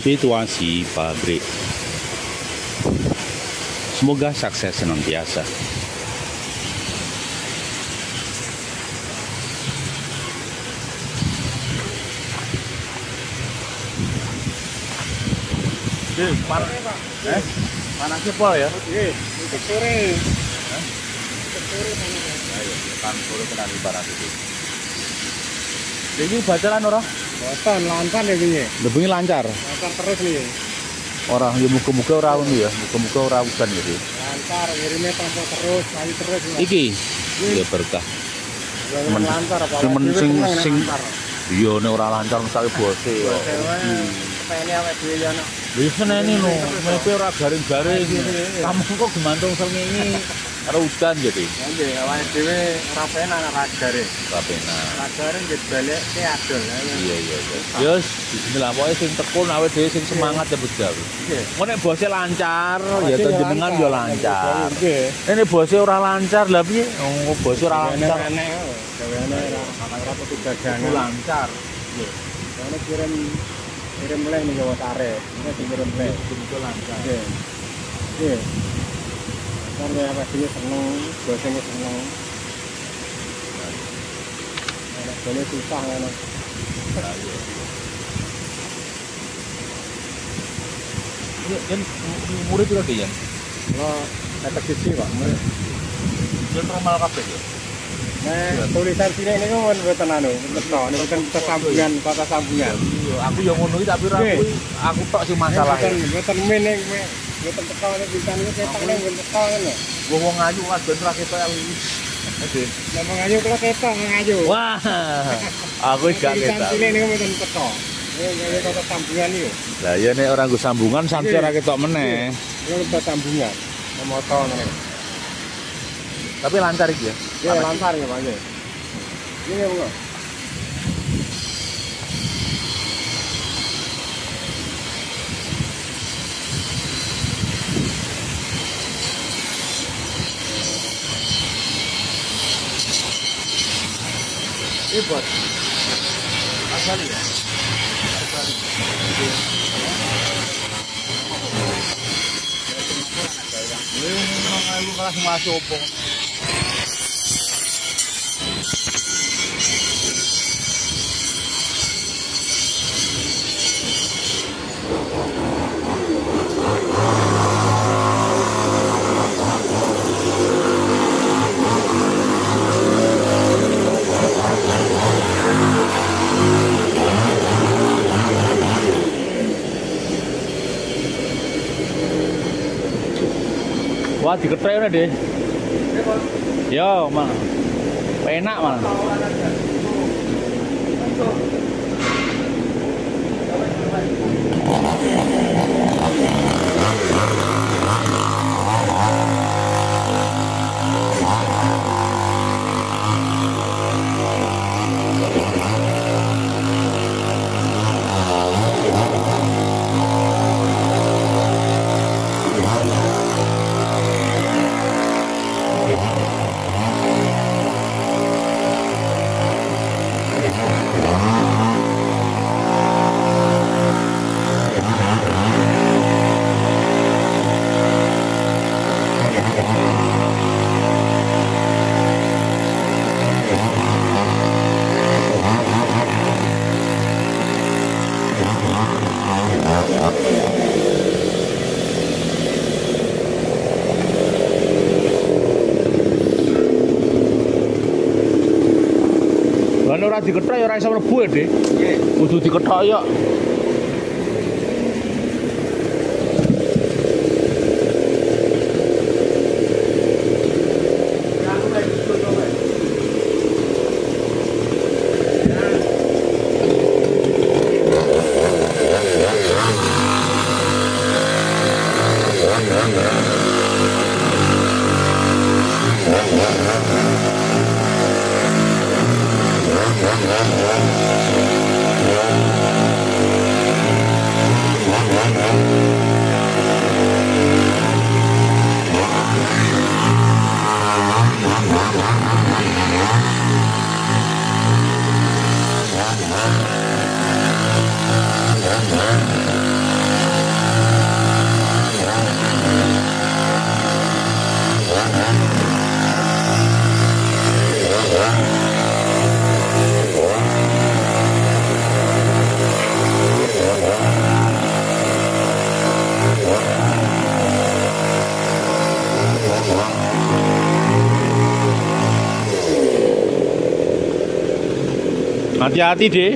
situasi pabrik. Semoga sukses senantiasa. Eh panasnya pol ya? Untuk sore. Sore mana? Ayo, kan sore kena ibarat itu. Ini bacalan ora? Boten lancar ya piye? Lebih lancar. Lancar terus nih. Orang ya muka-muka ora ngono ya, muka-muka ora udan ya. Dik. Lancar ngirimnya tanpa terus, ayo terus. Iki ya berkah. Yang men- lancar apa? men- Dhewe sing- sing- lancar. Iya nek ora lancar mesti bose ya. Dewe kepene awake dhewe ya ana. Wis seneni no, mepe ora garing-garing. Kamu kok gemantung srengenge karo udan. Ya nggih, awake dhewe ora penak nek ragare. Ragare nggih balik ke adol. Ya, ya. Iya iya iya. Yus, bismillah pokoke sing tekun awake dhewe sing semangat ya bos Nggih. Engko nek bose lancar, ya ya jenengan lancar. ya lancar. Nggih. Ini bose ora lancar, lah piye? Oh, bose ora lancar. Enek-enek gaweane ora ora petugas Aku dagangan. lancar. Soalnya kirim kirim mulai nih Jawa Tare, ini dikirim mulai. Lancar. Oke, oke. Ya apa dia seneng, bosnya seneng. Anak bosnya susah. Ini kan murid piro dia? Lo kata sisi pak. Dia normal kabeh ya. Nah tulisan sini ini kan bukan anu, betul. Ini bukan sambungan, kota sambungan. Iya, aku yang ngono tapi aku aku tok sing masalah. Bukan bukan main yang bukan teko ini bintang ini kita ini bukan teko kan ya. Wong wong ayu kan ben ra ketok aku iki. Oke. Nah mengayu kalau ketok mengayu. Wah, aku gak ketok. sini ini kan bukan teko. Ini ini kota sambungan itu. Lah ya nek ora nggo sambungan sampe Oke. ora ketok meneh. Ini udah sambungan. Memoto nih. Tapi lancar iki ya. Lancar ya Pak. Ini ya Bang. Ini buat asal ya. Ini aku kelas masuk Wah, diketrek udah deh. Yo, mah. Enak malah. Lah nek ora diketrek ya ora iso mlebu Dik. Nggih. Kudu diketok ya. Yeah. မပြာတိထေ